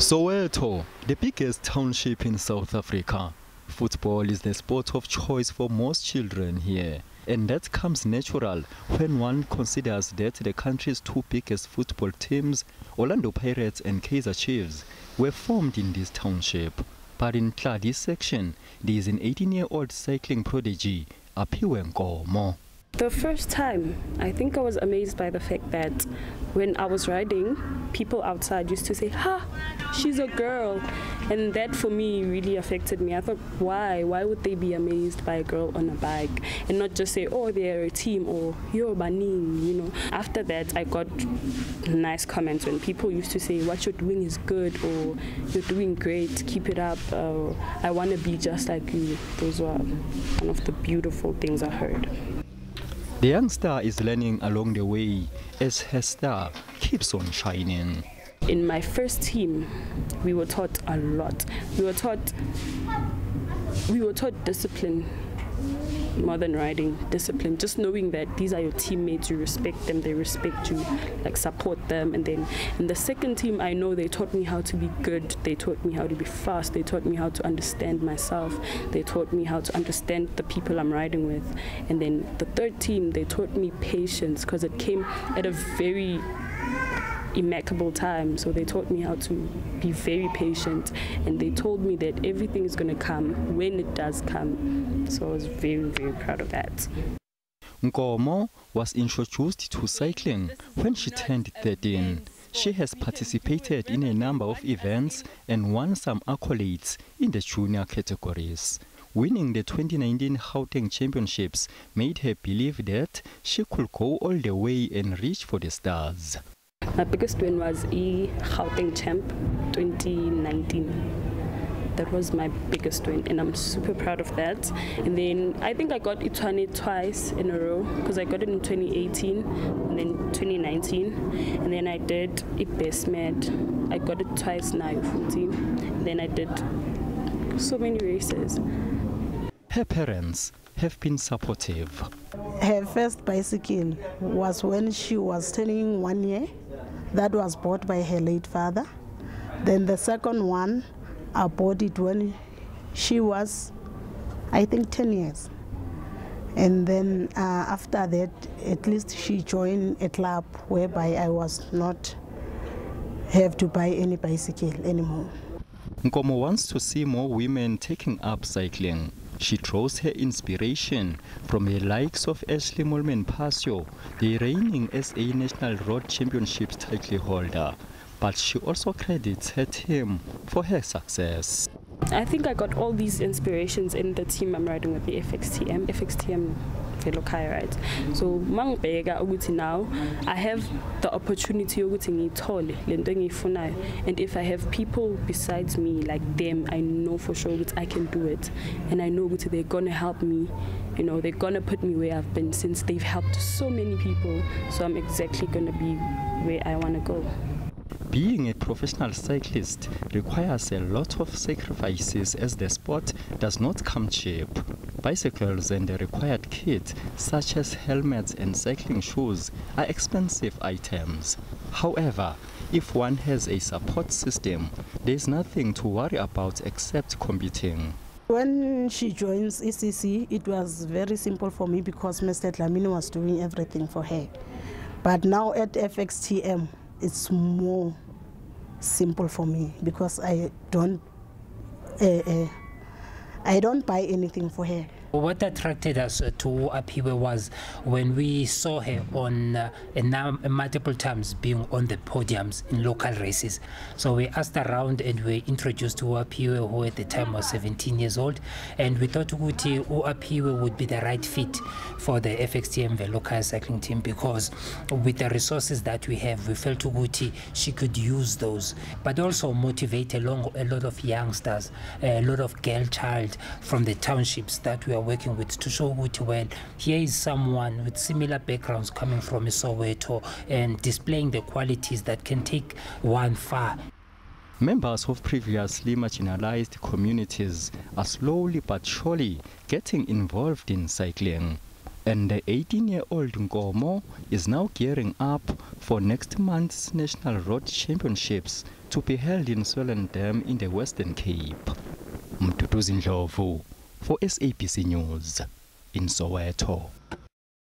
Soweto, the biggest township in South Africa. Football is the sport of choice for most children here. And that comes natural when one considers that the country's two biggest football teams, Orlando Pirates and Kaizer Chiefs, were formed in this township. But in Tladi section, there is an 18-year-old cycling prodigy, Aphiwe Nkomo. The first time, I think I was amazed by the fact that when I was riding, people outside used to say, Ha, she's a girl. And that for me really affected me. I thought, why? Why would they be amazed by a girl on a bike and not just say, oh, they're a team or you're Banin, you know? After that, I got nice comments when people used to say, what you're doing is good or you're doing great, keep it up. Uh, I want to be just like you. Those were one of the beautiful things I heard. The young star is learning along the way as her star keeps on shining. In my first team, we were taught a lot. We were taught we were taught discipline more than riding discipline just knowing that these are your teammates you respect them they respect you like support them. And then in the second team i know they taught me how to be good they taught me how to be fast they taught me how to understand myself they taught me how to understand the people i'm riding with. And then the third team they taught me patience because it came at a very immaculate time. So they taught me how to be very patient and they told me that everything is going to come when it does come. So I was very, very proud of that. Nkomo was introduced to cycling when she turned 13. She has participated in a number of events and won some accolades in the junior categories. Winning the 2019 Gauteng Championships made her believe that she could go all the way and reach for the stars. My biggest win was E Gauteng Champ 2019. That was my biggest win, and I'm super proud of that. And then I think I got Itwane twice in a row because I got it in 2018 and then 2019, and then I did Ibesmed. I got it twice now, full team. And then I did so many races. Her parents have been supportive. Her first bicycle was when she was turning one year. That was bought by her late father. Then the second one, I bought it when she was, I think, 10 years. And then uh, after that, at least she joined a club whereby I was not have to buy any bicycle anymore. Nkomo wants to see more women taking up cycling. She draws her inspiration from the likes of Ashleigh Moolman-Pasio, the reigning SA National Road Championships title holder. But she also credits her team for her success. I think I got all these inspirations in the team I'm riding with, the FXTM. FXTM fellow right? So mangibheka ukuthi now i have the opportunity ukuthi ngiyithole lento engiyifunayo. And if i have people besides me like them i know for sure ukuthi i can do it. And i know ukuthi they're going to help me you know they're going to put me where i've been since they've helped so many people. So i'm exactly going to be where i want to go being a professional cyclist requires a lot of sacrifices as the sport does not come cheap. Bicycles and the required kit, such as helmets and cycling shoes, are expensive items. However, if one has a support system, there's nothing to worry about except competing. When she joins ECC, it was very simple for me because Mr. Dlamini was doing everything for her. But now at FXTM, it's more simple for me because I don't uh, uh, I don't buy anything for her. What attracted us to Aphiwe was when we saw her on uh, multiple times being on the podiums in local races. So we asked around and we introduced to Aphiwe, who at the time was 17 years old, and we thought Uguti Aphiwe would be the right fit for the FXTM, the local cycling team, because with the resources that we have, we felt Uguti she could use those, but also motivate a, a lot of youngsters, a lot of girl child from the townships that we are working with to show Uguti, well, here is someone with similar backgrounds coming from Soweto and displaying the qualities that can take one far. Members of previously marginalized communities are slowly but surely getting involved in cycling. And the 18-year-old Nkomo is now gearing up for next month's National Road Championships to be held in Swellendam in the Western Cape. Ndlovu for SABC News in Soweto.